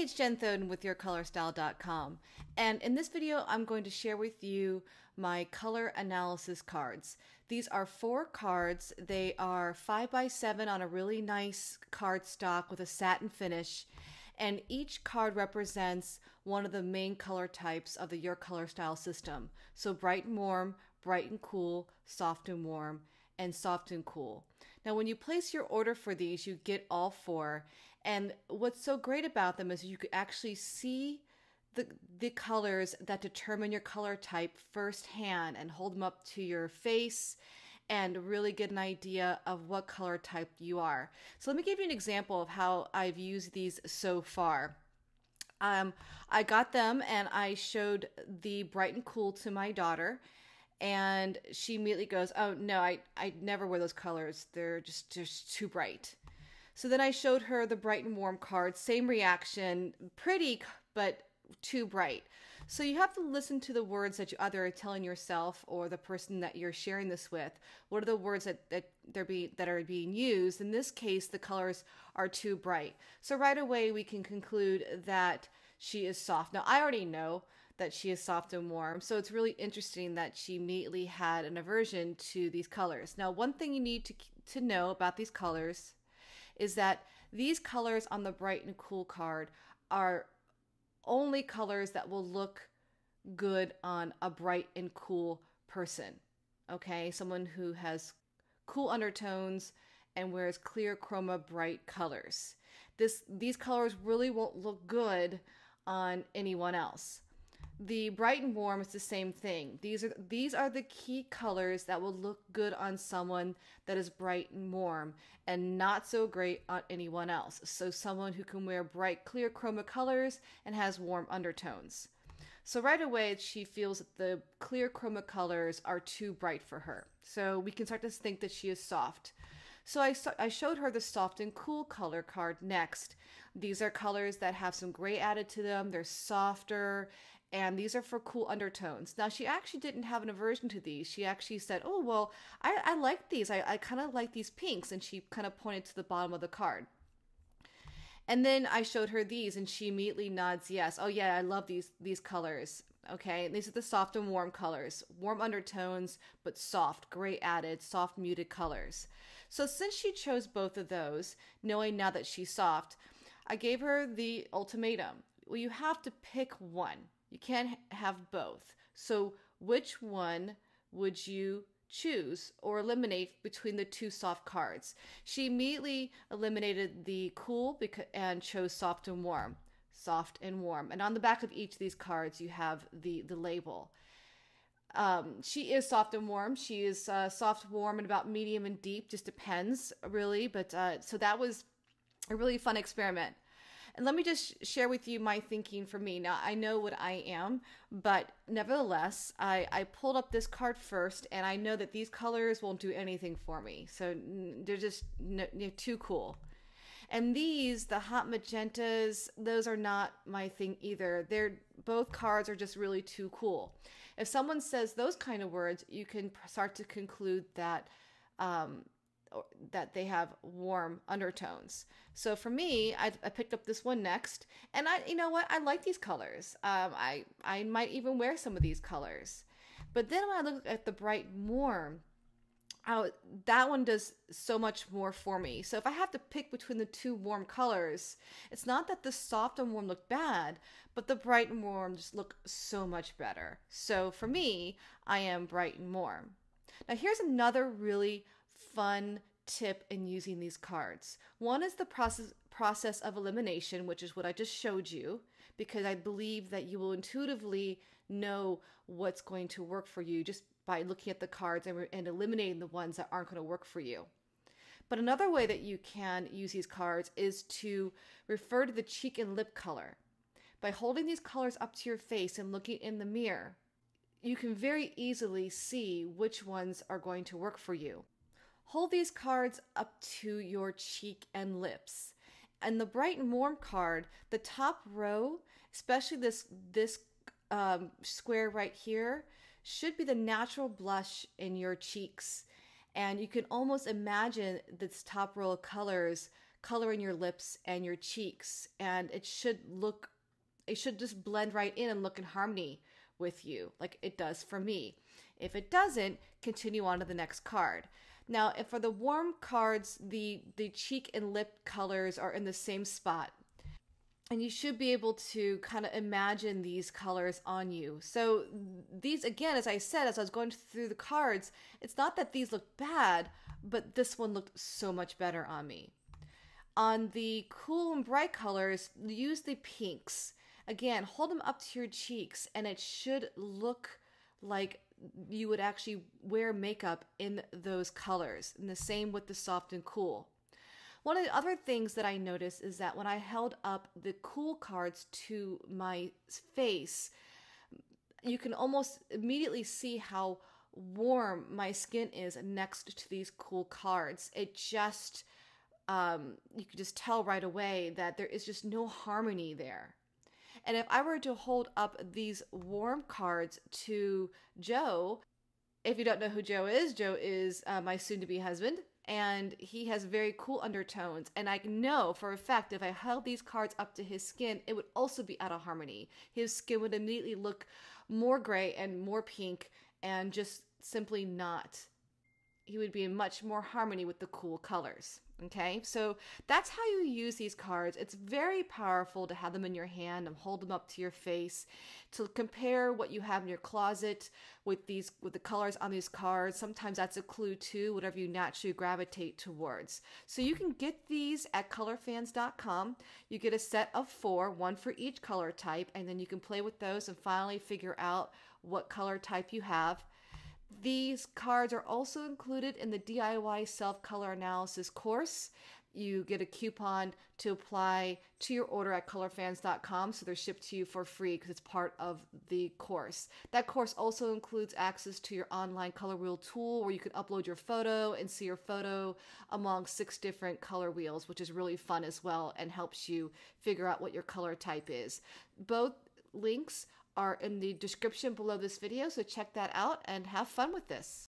It's Jen Thoden with YourColorStyle.com. And in this video, I'm going to share with you my color analysis cards. These are four cards. They are five by seven on a really nice card stock with a satin finish. And each card represents one of the main color types of the Your Color Style system. So bright and warm, bright and cool, soft and warm, and soft and cool. Now, when you place your order for these, you get all four. And what's so great about them is you can actually see the, the colors that determine your color type firsthand and hold them up to your face and really get an idea of what color type you are. So let me give you an example of how I've used these so far. Um, I got them and I showed the bright and cool to my daughter and she immediately goes, "Oh no, I I never wear those colors. They're just just too bright." So then I showed her the bright and warm card. Same reaction, pretty but too bright. So you have to listen to the words that you either are telling yourself or the person that you're sharing this with. What are the words that, that they're being that are being used? In this case, the colors are too bright. So right away we can conclude that she is soft. Now I already know that she is soft and warm. So it's really interesting that she immediately had an aversion to these colors. Now, one thing you need to to know about these colors is that these colors on the bright and cool card are only colors that will look good on a bright and cool person. Okay, someone who has cool undertones and wears clear chroma bright colors. This these colors really won't look good on anyone else. The bright and warm is the same thing. These are these are the key colors that will look good on someone that is bright and warm and not so great on anyone else. So someone who can wear bright clear chroma colors and has warm undertones. So right away she feels that the clear chroma colors are too bright for her. So we can start to think that she is soft. So I, I showed her the soft and cool color card next. These are colors that have some gray added to them. They're softer and these are for cool undertones. Now, she actually didn't have an aversion to these. She actually said, Oh, well, I, I like these. I, I kind of like these pinks. And she kind of pointed to the bottom of the card. And then I showed her these, and she immediately nods yes. Oh, yeah, I love these these colors. Okay, these are the soft and warm colors, warm undertones, but soft, gray added, soft muted colors. So since she chose both of those, knowing now that she's soft, I gave her the ultimatum. Well, you have to pick one. You can't have both. So, which one would you choose or eliminate between the two soft cards? She immediately eliminated the cool and chose soft and warm. Soft and warm. And on the back of each of these cards, you have the, the label. Um, she is soft and warm. She is uh, soft, warm, and about medium and deep. Just depends, really. But uh, so that was a really fun experiment. And let me just share with you my thinking for me. Now, I know what I am, but nevertheless, I, I pulled up this card first, and I know that these colors won't do anything for me. So they're just they're too cool. And these, the hot magentas, those are not my thing either. They're both cards are just really too cool. If someone says those kind of words, you can start to conclude that um, that they have warm undertones. So for me, I, I, picked up this one next, and I, you know what, I like these colors. Um, I I might even wear some of these colors, but then when I look at the bright warm, I, that one does so much more for me. So if I have to pick between the two warm colors, it's not that the soft and warm look bad, but the bright and warm just look so much better. So for me, I am bright and warm. Now here's another really fun tip in using these cards. One is the process process of elimination, which is what I just showed you, because I believe that you will intuitively know what's going to work for you just by looking at the cards and, and eliminating the ones that aren't going to work for you. But another way that you can use these cards is to refer to the cheek and lip color. By holding these colors up to your face and looking in the mirror, you can very easily see which ones are going to work for you. Hold these cards up to your cheek and lips. And the bright and warm card, the top row, especially this this um, square right here, should be the natural blush in your cheeks. And you can almost imagine this top row of colors color in your lips and your cheeks, and it should look, it should just blend right in and look in harmony with you, like it does for me. If it doesn't, continue on to the next card. Now, for the warm cards, the the cheek and lip colors are in the same spot. And you should be able to kind of imagine these colors on you. So, these, again, as I said, as I was going through the cards, it's not that these look bad, but this one looked so much better on me. On the cool and bright colors, use the pinks. Again, hold them up to your cheeks, and it should look like you would actually wear makeup in those colors. And the same with the soft and cool. One of the other things that I noticed is that when I held up the cool cards to my face, you can almost immediately see how warm my skin is next to these cool cards. It just, um, you can just tell right away that there is just no harmony there. And if I were to hold up these warm cards to Joe, if you don't know who Joe is, Joe is uh, my soon to be husband and he has very cool undertones. And I know for a fact if I held these cards up to his skin, it would also be out of harmony. His skin would immediately look more gray and more pink and just simply not. He would be in much more harmony with the cool colors. Okay, so that's how you use these cards. It's very powerful to have them in your hand and hold them up to your face to compare what you have in your closet with these with the colors on these cards. Sometimes that's a clue too, whatever you naturally gravitate towards. So you can get these at colorfans.com. You get a set of four, one for each color type, and then you can play with those and finally figure out what color type you have. These cards are also included in the DIY self color analysis course. You get a coupon to apply to your order at colorfans.com, so they're shipped to you for free because it's part of the course. That course also includes access to your online color wheel tool where you can upload your photo and see your photo among six different color wheels, which is really fun as well and helps you figure out what your color type is. Both links are in the description below this video, so check that out and have fun with this.